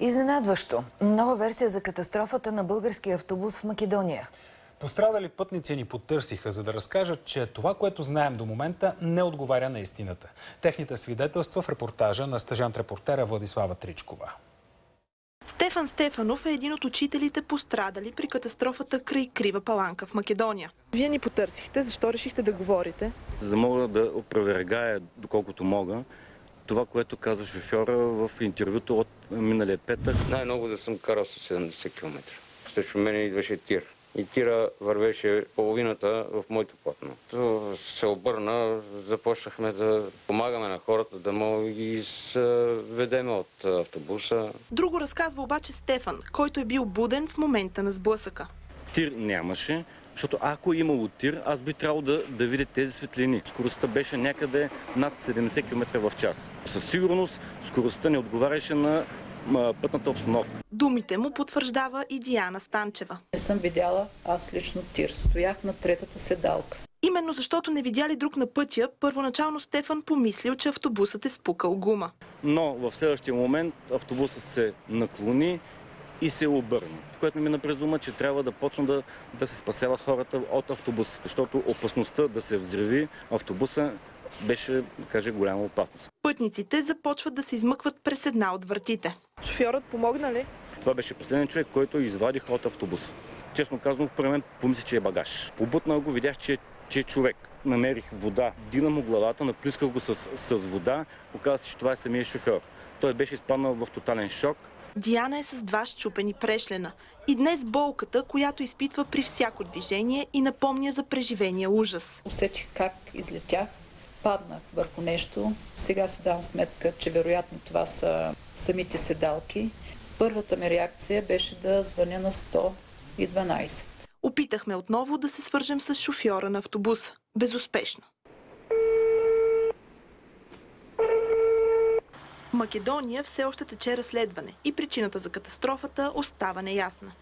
Изненадващо. Нова версия за катастрофата на българския автобус в Македония. Пострадали пътници ни потърсиха, за да разкажат, че това, което знаем до момента, не отговаря на истината. Техните свидетелства в репортажа на стъжант-репортера Владислава Тричкова. Стефан Стефанов е един от учителите пострадали при катастрофата край Крива паланка в Македония. Вие ни потърсихте, защо решихте да говорите? За да мога да опровергая, доколкото мога, това, което каза шофьора в интервюто от миналия петък. Най-много да съм карал с 70 км. Срещу мен идваше тир. И тира вървеше половината в моето платно. То се обърна, започнахме да помагаме на хората да мога ги изведеме от автобуса. Друго разказва обаче Стефан, който е бил буден в момента на сблъсъка. Тир нямаше, защото ако е имало тир, аз би трябвало да, да видя тези светлини. Скоростта беше някъде над 70 км в час. Със сигурност скоростта не отговаряше на пътната обстановка. Думите му потвърждава и Диана Станчева. Не съм видяла аз лично тир. Стоях на третата седалка. Именно защото не видяли друг на пътя, първоначално Стефан помислил, че автобусът е спукал гума. Но в следващия момент автобусът се наклони и се обърна, което ми напрезума, че трябва да почна да, да се спасява хората от автобус, защото опасността да се взриви автобуса беше, каже, голяма опасност. Пътниците започват да се измъкват през една от вратите. Шофьорът помогна ли? Това беше последният човек, който извади от автобуса. Честно казано, при мен помисли, че е багаж. Побутнал го, видях, че, че е човек. Намерих вода, дина му главата, наплисках го с, с вода. Оказа се, че това е самия шофьор. Той беше изпаднал в тотален шок. Диана е с два щупени прешлена. И днес болката, която изпитва при всяко движение и напомня за преживения ужас. Усетих как излетях паднах върху нещо. Сега си давам сметка, че вероятно това са самите седалки. Първата ми реакция беше да звъня на 112. Опитахме отново да се свържем с шофьора на автобуса. Безуспешно. Македония все още тече разследване и причината за катастрофата остава неясна.